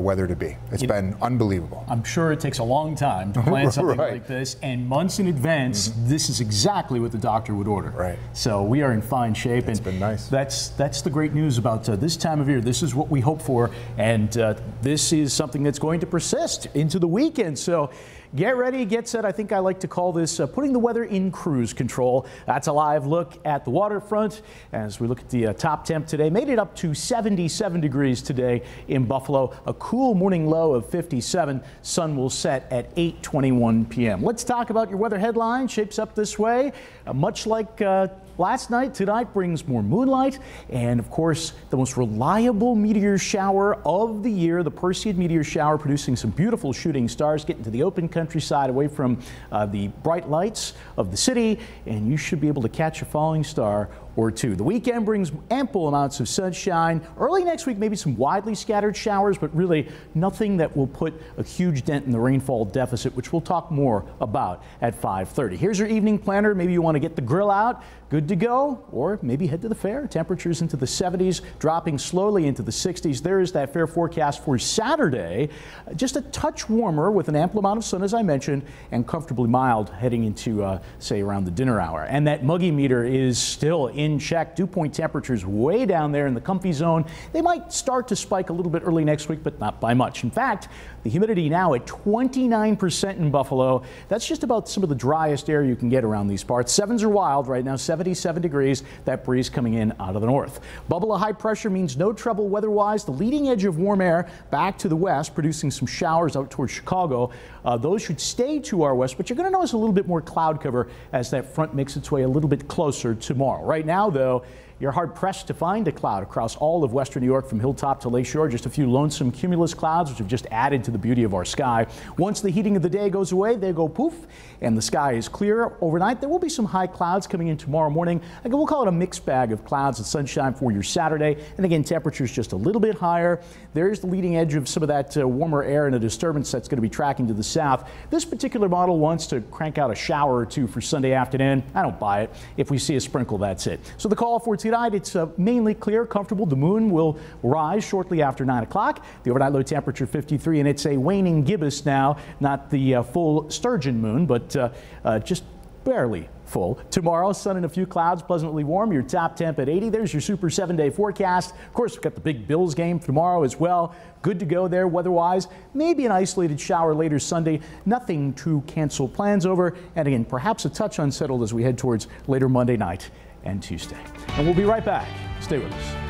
the weather to be. It's been unbelievable. I'm sure it takes a long time to plan something Right. like this, and months in advance, this is exactly what the doctor would order. Right. So we are in fine shape. It's and been nice. That's that's the great news about uh, this time of year. This is what we hope for, and uh, this is something that's going to persist into the weekend. So. Get ready, get set. I think I like to call this uh, putting the weather in cruise control. That's a live look at the waterfront as we look at the uh, top temp today. Made it up to 77 degrees today in Buffalo. A cool morning low of 57. Sun will set at 8:21 p.m. Let's talk about your weather headline. Shapes up this way, uh, much like. Uh, Last night, tonight brings more moonlight and, of course, the most reliable meteor shower of the year, the Perseid meteor shower, producing some beautiful shooting stars, getting to the open countryside away from uh, the bright lights of the city, and you should be able to catch a falling star or two. The weekend brings ample amounts of sunshine. Early next week, maybe some widely scattered showers, but really nothing that will put a huge dent in the rainfall deficit, which we'll talk more about at 5:30. Here's your evening planner. Maybe you want to get the grill out, good to go, or maybe head to the fair. Temperatures into the 70s, dropping slowly into the 60s. There is that fair forecast for Saturday. Just a touch warmer with an ample amount of sun, as I mentioned, and comfortably mild heading into, uh, say, around the dinner hour. And that muggy meter is still in check. Dew point temperatures way down there in the comfy zone. They might start to spike a little bit early next week, but not by much. In fact, the humidity now at 29% in Buffalo. That's just about some of the driest air you can get around these parts. Sevens are wild right now, 77 degrees. That breeze coming in out of the north. Bubble of high pressure means no trouble weather-wise. The leading edge of warm air back to the west, producing some showers out towards Chicago. Uh, those should stay to our west, but you're going to notice a little bit more cloud cover as that front makes its way a little bit closer tomorrow. Right now, though, you're hard pressed to find a cloud across all of western New York from hilltop to lakeshore. Just a few lonesome cumulus clouds, which have just added to the beauty of our sky. Once the heating of the day goes away, they go poof, and the sky is clear. Overnight, there will be some high clouds coming in tomorrow morning. Again, we'll call it a mixed bag of clouds and sunshine for your Saturday. And again, temperatures just a little bit higher. There's the leading edge of some of that uh, warmer air and a disturbance that's going to be tracking to the south. This particular model wants to crank out a shower or two for Sunday afternoon. I don't buy it. If we see a sprinkle, that's it. So the call for tonight, it's uh, mainly clear, comfortable. The moon will rise shortly after 9 o'clock. The overnight low temperature 53, and it's a waning gibbous now, not the uh, full sturgeon moon, but uh, uh, just barely full. Tomorrow, sun and a few clouds, pleasantly warm. Your top temp at 80. There's your super seven day forecast. Of course, we've got the big Bills game tomorrow as well. Good to go there weather-wise. Maybe an isolated shower later Sunday. Nothing to cancel plans over. And again, perhaps a touch unsettled as we head towards later Monday night and Tuesday. And we'll be right back. Stay with us.